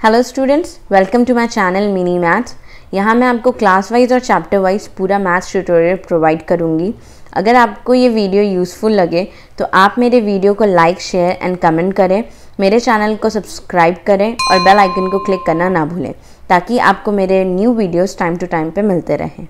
Hello students welcome to my channel mini maths यहाँ मैं आपको क्लास वाइज और चैप्टर वाइज पूरा मैथ्स ट्यूटोरियल प्रोवाइड करूँगी। अगर आपको ये वीडियो यूज़फुल लगे तो आप मेरे वीडियो को लाइक शेयर एंड कमेंट करें। मेरे चैनल को सब्सक्राइब करें और बेल आइकन को क्लिक करना ना भूलें ताकि आपको मेरे new videos time to time पे मिलते रहें।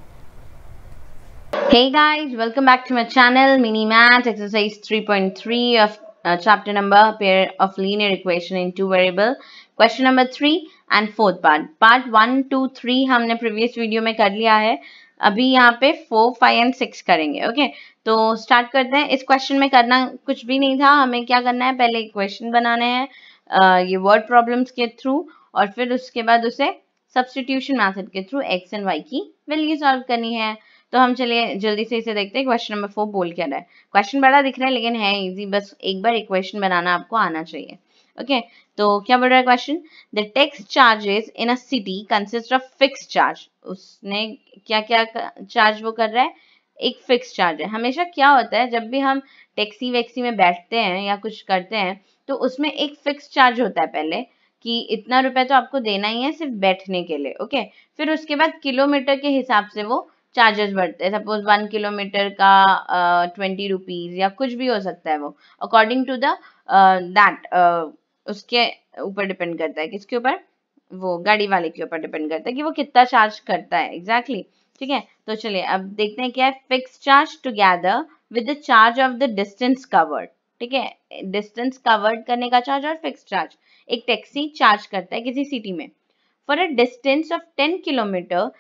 Hey guys, welcome back to my channel Mini Math exercise 3.3 of uh, chapter number pair of linear equation in two variable. Question number three and fourth part part one two three हमने previous video में कर लिया है। अभी यहाँ पे four five and six करेंगे okay तो स्टार्ट करते हैं। इस क्वेश्चन में करना कुछ भी नहीं था। हमें क्या करना है? पहले क्वेश्चन बनाने हैं ये वर्ड प्रॉब्लम्स के थ्रू और फिर उसके बाद उसे सब्सटीट्यूशन मैथड के थ्रू एक्स एंड वाई की वैल्यू सॉल्व करनी है। तो हम चलिए जल्दी से इसे देखते हैं। क्वेश्चन नंबर फोर बोल क्या रहा है? क्वेश्चन बड़ा दिख रहा है, लेकिन है इजी बस एक बार इक्वेशन बनाना आपको आना चाहिए। ओके तो क्या बोल रहा है question the taxi charges in a city consist of fix charge उसने क्या क्या चार्ज वो कर रहा है? एक फिक्स चार्ज है। हमेशा क्या होता है जब भी हम टैक्सी वैक्सी में बैठते हैं या कुछ करते हैं तो उसमें एक फिक्स चार्ज होता है पहले कि इतना रुपए तो आपको देना ही है सिर्फ़ बैठने के लिए ओके फिर उसके बाद किलोमीटर के हिसाब से वो चार्जेस बढ़ते हैं। सपोज़ वन किलोमीटर का ट्वेंटी uh, रुपीज़ या कुछ भी हो सकता है वो। अकॉर्डिंग टू दैट उसके ऊपर डिपेंड करता है किसके ऊपर? वो गाड़ी वाले के ऊपर डिपेंड करता है कि वो कितना चार्ज करता है एग्जैक्टली exactly. ठीक है? तो चलिए, अब देखते हैं क्या है fix charge together with the charge of the distance covered ठीक है? डिस्टेंस कवर्ड करने का चार्ज और फिक्स चार्ज एक टैक्सी चार्ज करता है किसी सिटी में. For a distance of ten kilometre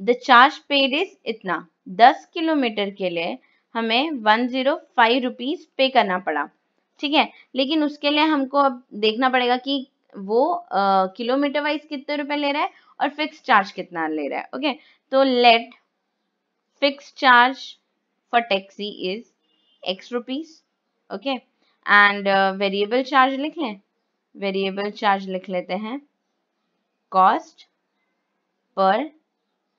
the charge paid is इतना. दस किलोमीटर के लिए हमें one zero five rupees pay करना पड़ा. ठीक है? लेकिन उसके लिए हमको अब देखना पड़ेगा कि वो किलोमीटर वाइज कितने रुपए ले रहा है और फिक्स चार्ज कितना ले रहा है, ओके? तो let fix charge for taxi is X rupees okay? And variable charge लिख लें। वेरिएबल चार्ज लिख लेते हैं cost per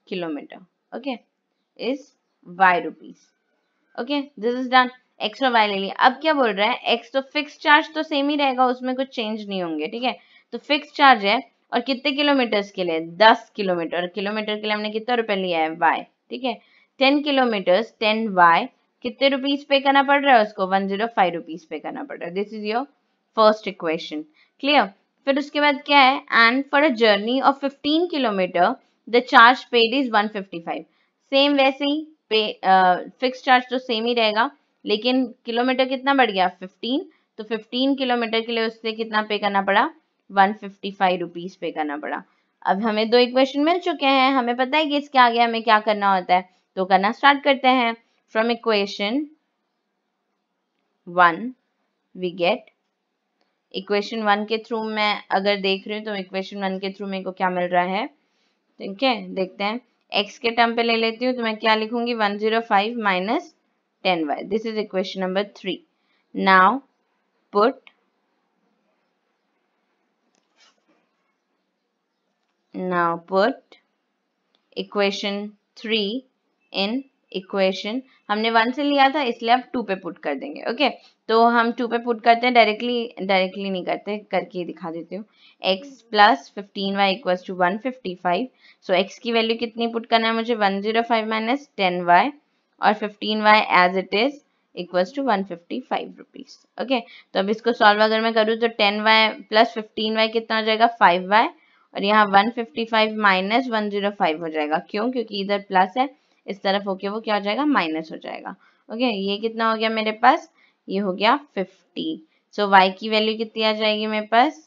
kilometre, okay? Is Y rupees okay? This is done. X और वाई ले लिया अब क्या बोल रहा है? एक्स तो फिक्स चार्ज तो सेम ही रहेगा उसमें कुछ चेंज नहीं होंगे ठीक है? तो फिक्स चार्ज है और कितने किलोमीटर्स के लिए? दस किलोमीटर और किलोमीटर के लिए हमने कितना रुपए लिया है? वाई ठीक है? टेन किलोमीटर्स टेन वाई कितने रुपीज़ पे करना पड़ रहा है उसको? One zero five rupees pay करना पड़ रहा है। This is your first equation clear फिर उसके बाद क्या है? And for a journey of fifteen kilometre the charge paid is one fifty five same वैसे ही फिक्स uh, चार्ज तो सेम ही रहेगा। लेकिन किलोमीटर कितना बढ़ गया? 15 तो 15 किलोमीटर के लिए उससे कितना पे करना पड़ा? 155 रुपीस पे करना पड़ा। अब हमें दो इक्वेशन मिल चुके हैं। हमें पता है कि इसके आगे हमें क्या करना होता है? तो करना स्टार्ट करते हैं। From equation one we get equation one के थ्रू मैं अगर देख रही हूँ तो इक्वेशन वन के थ्रू मेरे को क्या मिल रहा है? ठीक है, देखते हैं। एक्स के टर्म पे ले लेती हूँ तो मैं क्या लिखूँगी? 105 minus 10y. This is equation number 3. Now, put now put equation 3 in equation हमने वन से लिया था, इसलिए अब टू पे पुट कर देंगे ओके तो हम टू पे पुट करते हैं डायरेक्टली डायरेक्टली नहीं करते, करके दिखा देती हूँ। X plus fifteen y equal to one fifty five so x की वैल्यू कितनी पुट करना है मुझे? One zero five minus ten y और 15y as it is equals to 155 rupees okay तो अब इसको सॉल्व अगर मैं करूँ तो 10y प्लस 15y कितना हो जाएगा? 5y और यहाँ 155 माइनस 105 हो जाएगा। क्यों? क्योंकि इधर प्लस है इस तरफ़ होके वो क्या हो जाएगा? माइनस हो जाएगा। ओके ये कितना हो गया मेरे पास? ये हो गया 50 सो so, y की वैल्यू कितनी आ जाएगी मेरे पास?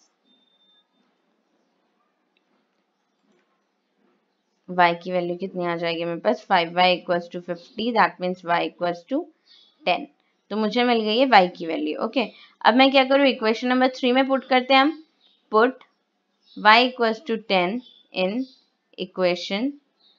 Y की वैल्यू कितनी आ जाएगी मेरे पास? Five y equals to fifty that means y equals to ten तो मुझे मिल गई है y की वैल्यू ओके अब मैं क्या करूँ? इक्वेशन नंबर थ्री में पुट करते हैं हम। Put y equals to ten in equation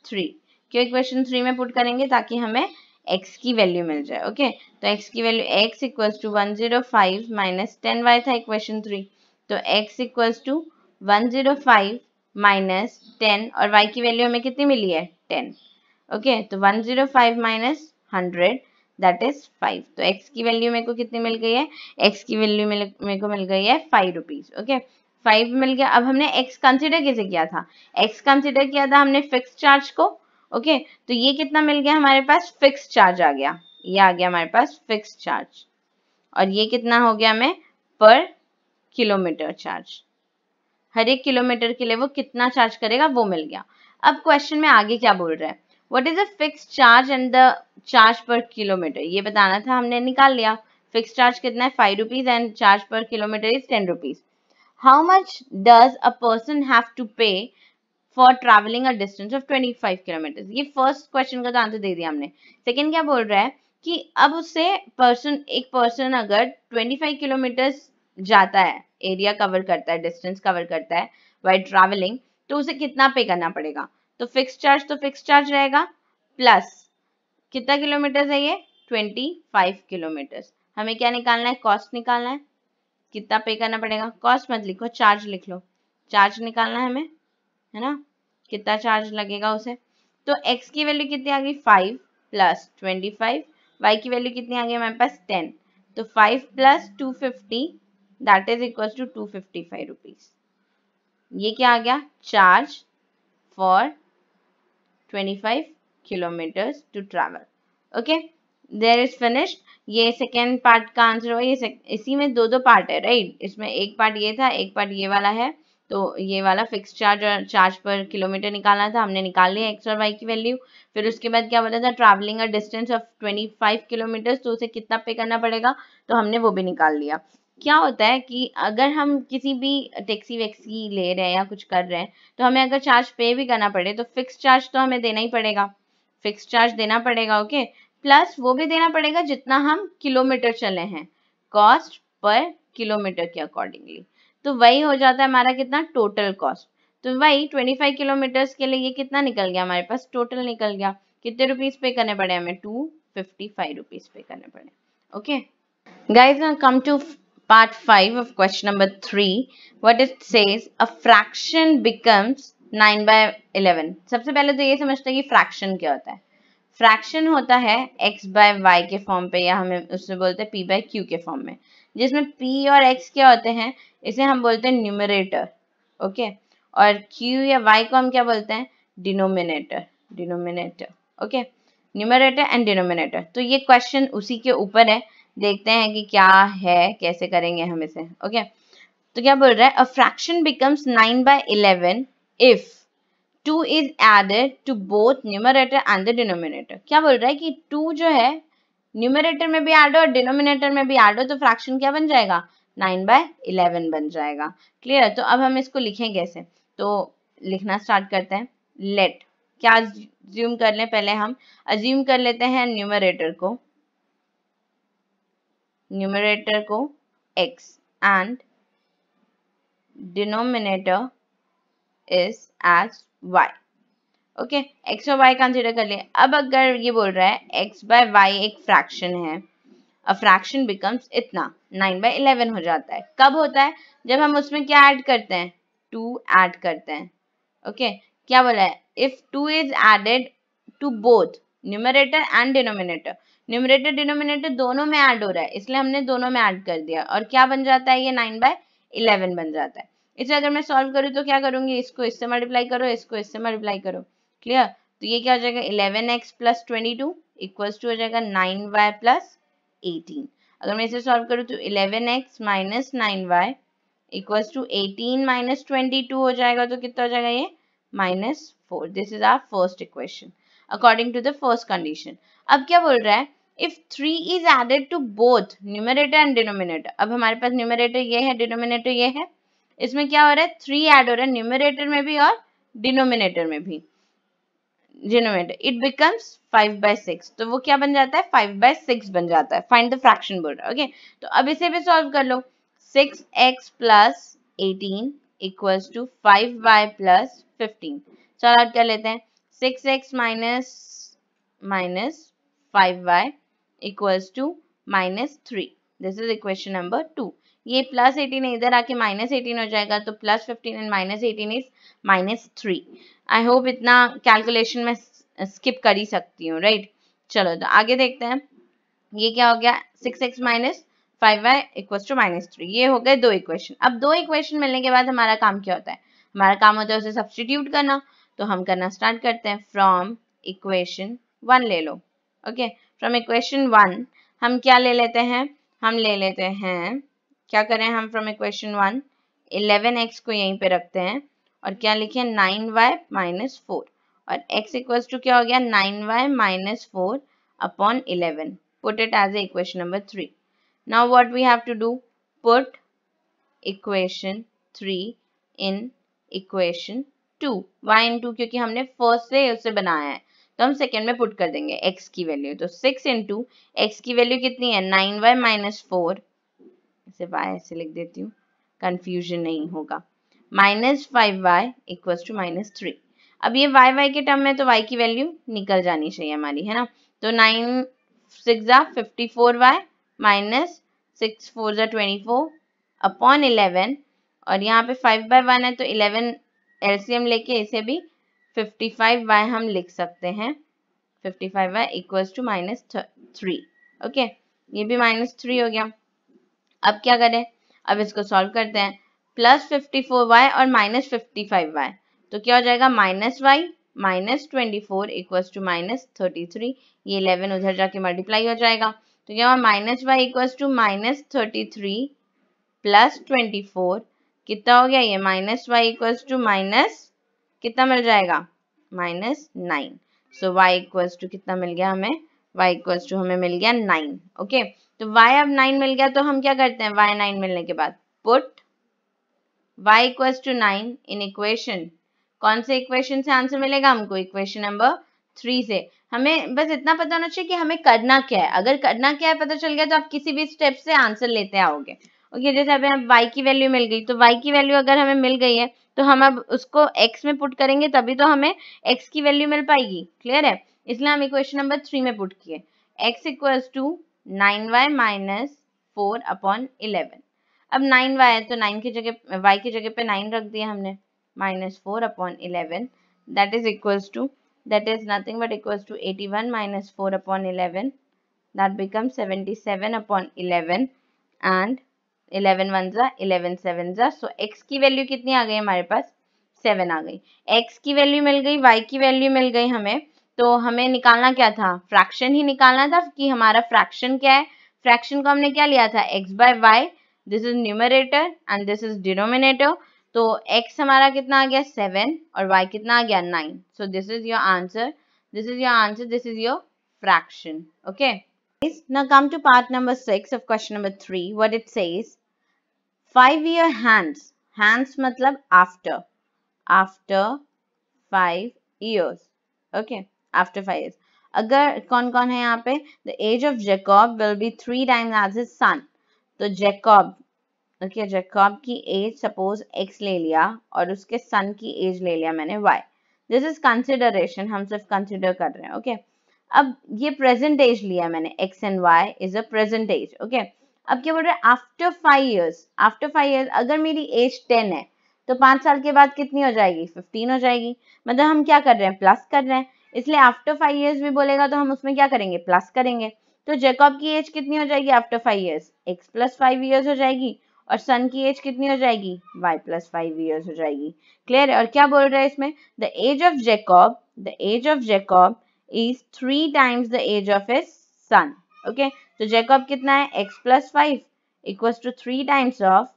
three क्यों इक्वेशन थ्री में पुट करेंगे? ताकि हमें x की वैल्यू मिल जाए ओके? तो x की value x equals to one zero five minus ten y था इक्वेशन थ्री तो x equals to one zero five minus ten और y की वैल्यू हमें कितनी मिली है? टेन ओके तो one zero five minus hundred that is five तो x की वैल्यू मेरे को कितनी मिल गई है? x की वैल्यू मेरे को मिल गई है फाइव रुपीज़ ओके फाइव मिल गया। अब हमने एक्स कंसिडर कैसे किया था? एक्स कंसिडर किया था हमने फिक्स चार्ज को। ओके okay, तो ये कितना मिल गया हमारे पास? फिक्स चार्ज आ गया। ये आ गया हमारे पास फिक्स चार्ज और ये कितना हो गया हमें? पर किलोमीटर चार्ज हर एक किलोमीटर के लिए वो कितना चार्ज करेगा, वो मिल गया। अब क्वेश्चन में आगे क्या बोल रहा है? What is a fix charge and the charge per kilometre ये बताना था, हमने निकाल लिया। फिक्स चार्ज कितना है? Five rupees and charge per kilometre is ten rupees how much does a person have to pay for travelling a distance of 25 kilometre ये first question का तो आंसर दे दिया हमने। सेकेंड क्या बोल रहा है? कि अब उससे पर्सन एक पर्सन अगर 25 किलोमीटर जाता है एरिया कवर करता है डिस्टेंस कवर करता है वाई ट्रैवलिंग तो उसे कितना पे करना पड़ेगा? तो फिक्स चार्ज तो फिक्स चार्ज रहेगा प्लस कितना किलोमीटर है ये? 25 किलोमीटर हमें क्या निकालना है? कॉस्ट निकालना है। कितना पे करना पड़ेगा? कॉस्ट मत लिखो चार्ज लिख लो। चार्ज निकालना है हमें, है ना? कितना चार्ज लगेगा उसे? तो x की वैल्यू कितनी आ गई? Five plus twenty five y की वैल्यू कितनी आ गई? हमारे पास टेन तो five plus two fifty that is equal to two fifty five rupees ये क्या आ गया? Charge for twenty five kilometres to travel okay there is finished ये सेकेंड पार्ट का आंसर हुआ। ये इसी में दो दो पार्ट है राइट इसमें एक पार्ट ये था, एक पार्ट ये वाला है। तो ये वाला फिक्स चार्ज और चार्ज पर किलोमीटर निकालना था। हमने निकाल लिया एक्स और वाई की वैल्यू फिर उसके बाद क्या बोला था? Travelling a distance of 25 kilometre तो उसे कितना पे करना पड़ेगा? तो हमने वो भी निकाल लिया। क्या होता है कि अगर हम किसी भी टैक्सी वैक्सी ले रहे हैं या कुछ कर रहे हैं तो हमें अगर चार्ज पे भी करना पड़े तो फिक्स चार्ज तो हमें देना ही पड़ेगा। फिक्स चार्ज देना पड़ेगा ओके प्लस वो भी देना पड़ेगा जितना हम किलोमीटर चले हैं कॉस्ट पर किलोमीटर के अकॉर्डिंगली तो वही हो जाता है हमारा कितना? टोटल कॉस्ट तो वही 25 किलोमीटर्स के लिए ये कितना निकल गया हमारे पास? टोटल निकल गया। कितने रुपीज़ पे करने पड़े हमें? To fifty five rupees pay करने पड़े। Okay guys come to part five of question number three what it says a fraction becomes nine by eleven सबसे पहले तो ये समझते हैं कि फ्रैक्शन क्या होता है। फ्रैक्शन होता है x बाय वाई के फॉर्म पे, या हमें उससे बोलते हैं p बाय q के फॉर्म में। जिसमें p और x क्या होते हैं, इसे हम बोलते हैं न्यूमरेटर ओके और q या y को हम क्या बोलते हैं? Denominator denominator okay numerator and denominator तो ये क्वेश्चन उसी के ऊपर है। देखते हैं कि क्या है, कैसे करेंगे हम इसे ओके तो क्या बोल रहा है? A fraction becomes nine by eleven if two is added to both numerator and the denominator क्या बोल रहा है कि टू जो है न्यूमरेटर में भी ऐड हो और डिनोमिनेटर में भी ऐड हो तो फ्रैक्शन क्या बन जाएगा? नाइन बाय इलेवन बन जाएगा। क्लियर तो अब हम इसको लिखें कैसे तो लिखना स्टार्ट करते हैं। लेट क्या अज्यूम कर लें? पहले हम अज्यूम कर लेते हैं न्यूमरेटर को। न्यूमरेटर को x and denominator is as y. Okay okay, x और y कंसिडर कर लिए। अब अगर ये बोल रहा है x बाय y एक फ्रैक्शन है। अ फ्रैक्शन बिकम्स इतना। नाइन बाई इलेवन हो जाता है। कब होता है? जब हम उसमें क्या ऐड करते हैं? टू ऐड करते हैं। Okay okay? क्या बोला है? If two is added to both numerator and denominator numerator denominator दोनों में ऐड हो रहा है, इसलिए हमने दोनों में ऐड कर दिया। और क्या बन जाता है? ये नाइन बाय इलेवन बन जाता है। इसे अगर मैं सॉल्व करूँ तो क्या करूँगी? इसको इससे मल्टीप्लाई करो, इसको इससे मल्टीप्लाई करो। क्लियर तो ये क्या हो जाएगा? Eleven x plus twenty two equals to हो जाएगा नाइन वाई प्लस 18 अगर मैं इसे सॉल्व करूँ तो 11x x minus nine y equals to eighteen minus twenty two हो जाएगा तो कितना हो जाएगा ये? Minus four this is our first equation according to the first condition अब क्या बोल रहा है? If three is added to both numerator and denominator अब हमारे पास न्यूमरेटर ये है डिनोमिनेटर ये है। इसमें क्या हो रहा है? थ्री एड हो रहा है न्यूमरेटर में भी और डिनोमिनेटर में भी। Denominator it becomes five by six तो वो क्या बन जाता है? फाइव बाय सिक्स बन जाता है। फाइंड द फ्रैक्शन बोल रहा है ओके तो अब इसे भी सॉल्व कर लो। Six x plus eighteen equals to five y plus fifteen चलो कर लेते हैं? Six x minus minus five y equals to minus three this is equation number two ये प्लस एटीन इधर आके माइनस एटीन हो जाएगा तो plus fifteen and minus eighteen is minus three I hope इतना कैलकुलेशन में स्किप कर ही सकती हूँ राइट right? चलो तो आगे देखते हैं। ये क्या हो गया? Six x minus five y equal to minus three ये हो गए दो इक्वेशन अब दो इक्वेशन मिलने के बाद हमारा काम क्या होता है? हमारा काम होता है उसे सब्सटीट्यूट करना। तो हम करना स्टार्ट करते हैं. फ्रॉम इक्वेशन वन ले लो. ओके फ्रॉम इक्वेशन वन हम क्या ले लेते हैं? हम ले लेते हैं, क्या करें हम from equation one eleven x को यहीं पे रखते हैं और क्या लिखे? नाइन वाई माइनस फोर और x इक्वल्स टू क्या हो गया? Nine y minus four upon eleven put it as equation number three now what we have to do put equation three in equation two y in two क्योंकि हमने first से उसे बनाया है तो हम सेकेंड में पुट कर देंगे x की वैल्यू तो सिक्स इंटू एक्स की वैल्यू कितनी है? नाइन वाई माइनस फोर इसे वाई ऐसे लिख देती हूँ कंफ्यूजन नहीं होगा minus five y equal to minus three अब ये वाई वाई के टर्म में तो वाई की वैल्यू निकल जानी चाहिए हमारी, है ना तो nine six fifty four y minus six four जा ट्वेंटी फोर अपॉन इलेवन और यहाँ पे फाइव बाय वन है तो इलेवन एलसीएम लेके इसे भी फिफ्टी फाइव वाई हम लिख सकते हैं। Fifty five y equals to minus three okay ये भी माइनस थ्री हो गया। अब क्या करें? अब इसको सॉल्व करते हैं। प्लस फिफ्टी फोर वाई और माइनस फिफ्टी फाइव वाई तो क्या हो जाएगा? Minus y minus twenty four equals to minus thirty three ये इलेवन उधर जाके मल्टीप्लाई हो जाएगा। तो क्या हुआ? Minus y equals to minus thirty three plus twenty four कितना हो गया ये? Minus y equals to minus कितना मिल जाएगा? Minus nine. So y equals to कितना मिल गया हमें? वाई इक्वल्स टू हमें मिल गया नाइन ओके तो वाई अब नाइन मिल गया तो हम क्या करते हैं? वाई नाइन मिलने के बाद? Put y equals to nine in equation कौन से इक्वेशन से आंसर मिलेगा हमको? इक्वेशन नंबर थ्री से। हमें बस इतना पता होना चाहिए कि हमें करना क्या है। अगर करना क्या है, पता चल गया तो आप किसी भी स्टेप से आंसर लेते आओगे। ओके, जैसे अभी हम y की वैल्यू मिल गई तो y की वैल्यू अगर हमें मिल गई है तो हम अब उसको x में पुट करेंगे, तभी तो हमें x की वैल्यू मिल पाएगी। क्लियर है? इसलिए हम इक्वेशन नंबर थ्री में पुट किए। x equals to nine y minus four upon eleven अब नाइन वाई है तो नाइन की जगह, y की जगह पे नाइन रख दिया हमने। minus 4 upon 11 that is equals to, that is nothing but equals to 81 minus 4 upon 11 that becomes 77 upon 11 and 11 one जा 11 सेवन जा। सो x की वैल्यू कितनी आ गई हमारे पास? सेवन आ गई। एक्स की वैल्यू मिल गई वाई की वैल्यू मिल गई हमें। तो हमें निकालना क्या था? फ्रैक्शन ही निकालना था कि हमारा फ्रैक्शन क्या है? फ्रैक्शन को हमने क्या लिया था? X by y this is numerator and this is denominator तो x हमारा कितना आ गया? सेवन और y कितना आ गया? Nine. So this is your answer this is your answer this is your fraction okay now come to part number six of question number three what it says five year hands. Hands matlab after. After five years. Okay, after five years. अगर कौन कौन है यहाँ पे? The age of Jacob will be three times age his son तो Jacob okay Jacob की age suppose X ले लिया और उसके सन की एज ले लिया मैंने वाई दिस इज़ कंसिडरेशन हम सिर्फ़ कंसिडर कर रहे हैं ओके okay? अब ये प्रेजेंट एज लिया मैंने. X and y is a present age okay अब क्या बोल रहे हैं? After five years after five years अगर मेरी एज टेन है तो पाँच साल के बाद कितनी हो जाएगी? फिफ्टीन हो जाएगी। मतलब हम क्या कर रहे हैं? प्लस कर रहे हैं। इसलिए आफ्टर फाइव ईयर्स भी बोलेगा तो हम उसमें क्या करेंगे? प्लस करेंगे। तो जेकॉब की एज कितनी हो जाएगी after five years x plus five years हो जाएगी और सन की एज कितनी हो जाएगी? वाई प्लस फाइव ईयर्स हो जाएगी। क्लियर है और क्या बोल रहा है इसमें? The age of Jacob the age of Jacob is three times the age of a son okay तो जेकॉब कितना है? X plus five equals to three times of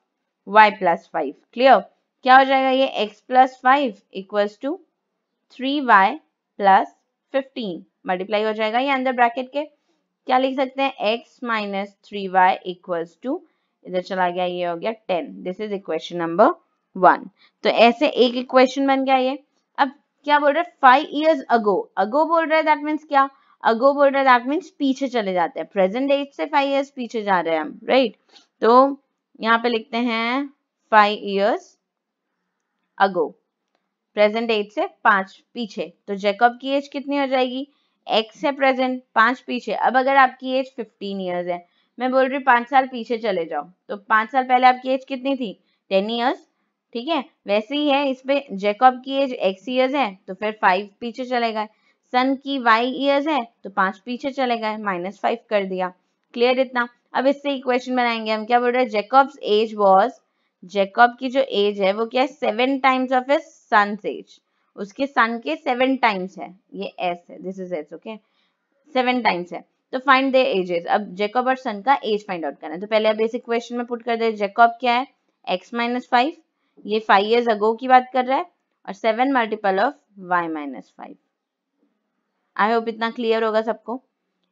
y plus five clear क्या हो जाएगा ये? X plus five equals to three y plus fifteen multiply हो जाएगा ये अंदर ब्रैकेट के। क्या लिख सकते हैं? X minus three y equals to इधर चला गया, ये हो गया ten this is equation number one तो ऐसे एक इक्वेशन बन गया ये। अब क्या बोल रहे फाइव ईयर्स अगो अगो बोल रहे दैट मीन्स क्या? अगो बोल रहे दैट मीन्स पीछे चले जाते हैं। प्रेजेंट एज से फाइव ईयर्स पीछे जा रहे हैं हम राइट तो यहाँ पे लिखते हैं five years ago present age से पाँच पीछे। तो जैकब की एज कितनी हो जाएगी? एक्स है प्रेजेंट पाँच पीछे। अब अगर आपकी एज फिफ्टीन ईयर्स है, मैं बोल रही हूँ पाँच साल पीछे चले जाओ। तो पाँच साल पहले आपकी एज कितनी थी? टेन ईयर्स ठीक है? वैसे ही है, इस पे जैकब की एज एक्स ईयर्स है तो फिर फाइव पीछे चले गए। सन की वाई ईयर्स है तो पाँच पीछे चले गए माइनस फाइव कर दिया। क्लियर इतना? अब इससे इक्वेशन बनाएँगे हम। क्या बोल रहे हैं? जेकॉब्स एज वॉज़ जेकॉब की जो एज है, वो क्या है? Seven times of S son age उसके सन के सेवन टाइम्स है। ये एस है। This is S okay seven times है। तो फाइंड द एजेस अब जेकॉब और सन का एज फाइंड आउट करना है। तो पहले अब इस इक्वेशन में पुट कर दे। जेकॉब क्या है? एक्स माइनस फाइव ये फाइव ईयर्स अगो की बात कर रहा है। और seven multiple of y minus five I hope इतना क्लियर होगा सबको.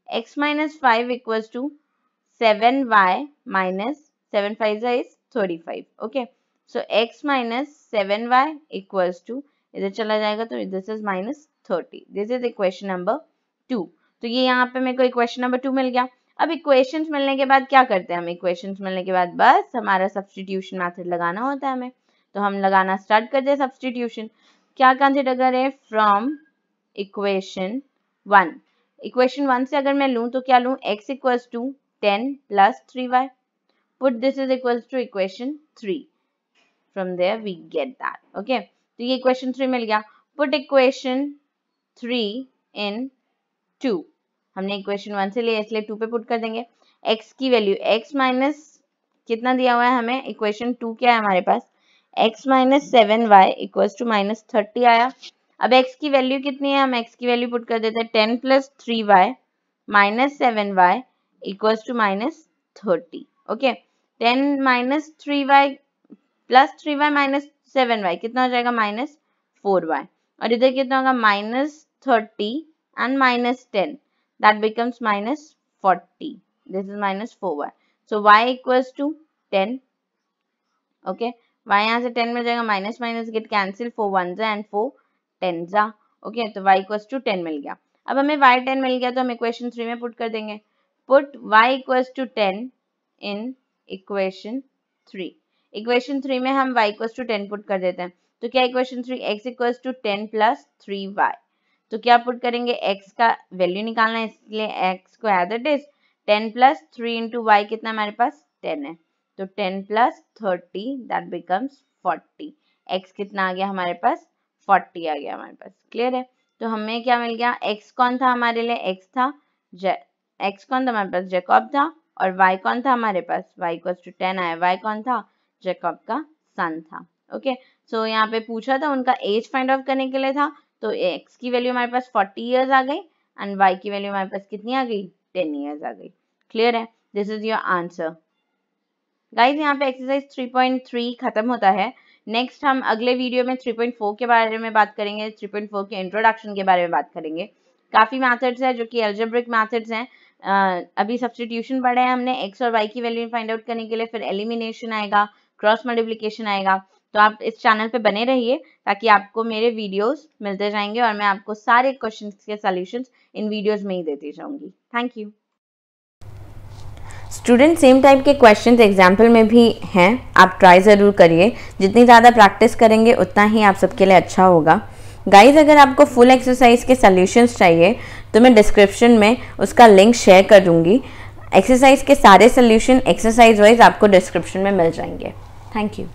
X minus 5 equals y 7y minus 7 5 is 35 okay? So, x minus 7y equals to, इधर चला जाएगा तो this is minus thirty this is equation number two तो ये यहाँ पे मेरे को इक्वेशन नंबर टू मिल गया. अब इक्वेशंस मिलने के बाद क्या करते हैं हम? इक्वेशंस मिलने के बाद बस हमारा सब्सटीट्यूशन मेथड लगाना होता है हमें. तो हम लगाना स्टार्ट करते हैं सब्सटीट्यूशन क्या कंसिडर करें? From equation one. Equation one से अगर मैं लूँ तो क्या लूँ? X equals to ten plus three y put this is equals to equation three from there we get that okay तो ये इक्वेशन थ्री मिल गया। Put equation three in two हमने इक्वेशन वन से लिया, इसलिए टू पे पुट कर देंगे। X की वैल्यू x माइनस कितना दिया हुआ है हमें? इक्वेशन टू क्या है हमारे पास। X minus seven y equals to minus thirty आया। अब x की वैल्यू कितनी है? हम x की वैल्यू पुट कर देते हैं ten plus three y minus seven y equals to minus thirty okay ten minus three y plus three y minus seven y कितना हो जाएगा? माइनस फोर वाई और इधर कितना होगा? Minus thirty and minus ten that becomes minus forty this is minus four y so y equals to ten okay y यहाँ से ten मिल जाएगा। Minus minus get cancel four one and four ten, जा। Okay तो y equals to ten मिल गया। अब हमें y टेन मिल गया तो हम इक्वेशन थ्री में पुट कर देंगे। Put y equals to ten in equation three equation three में हम y equals to ten put कर देते हैं। तो क्या equation three x equals to ten plus three y तो क्या पुट करेंगे? x का वैल्यू निकालना है, इसलिए x को as it is ten plus three into y कितना हमारे पास? टेन है। तो ten plus thirty that becomes forty x कितना आ गया हमारे पास? फोर्टी आ गया हमारे पास। क्लियर है? तो हमें क्या मिल गया? एक्स कौन था हमारे लिए? एक्स था एक्स कौन था हमारे पास? जेकॉब था और वाई कौन था हमारे पास? वाई इक्वल टू टेन आया। वाई कौन था? जेकॉब का सन था। ओके सो so, यहाँ पे पूछा था उनका एज फाइंड आउट करने के लिए था तो एक्स की वैल्यू हमारे पास फोर्टी ईयर्स आ गई एंड वाई की वैल्यू हमारे पास कितनी आ गई? टेन ईयर्स आ गई। क्लियर है? This is your answer guys यहाँ पे एक्सरसाइज 3.3 खत्म होता है। नेक्स्ट हम अगले वीडियो में 3.4 के बारे में बात करेंगे 3.4 के इंट्रोडक्शन के बारे में बात करेंगे। काफ़ी मैथड्स हैं, जो कि एल्जेब्रिक मैथड्स हैं। अभी सब्सटीट्यूशन पढ़े हैं हमने एक्स और वाई की वैल्यू फाइंड आउट करने के लिए, फिर एलिमिनेशन आएगा क्रॉस मल्टीप्लीकेशन आएगा। तो आप इस चैनल पे बने रहिए, ताकि आपको मेरे वीडियोस मिलते जाएँगे और मैं आपको सारे क्वेश्चंस के सॉल्यूशंस इन वीडियोस में ही देती जाऊँगी। Thank you student same type के क्वेश्चन एग्ज़ाम्पल में भी हैं। आप ट्राई ज़रूर करिए। जितनी ज़्यादा प्रैक्टिस करेंगे, उतना ही आप सबके लिए अच्छा होगा। गाइज़ अगर आपको फुल एक्सरसाइज के सॉल्यूशंस चाहिए तो मैं डिस्क्रिप्शन में उसका लिंक शेयर कर दूँगी। एक्सरसाइज के सारे सोल्यूशन एक्सरसाइज वाइज आपको डिस्क्रिप्शन में मिल जाएँगे। Thank you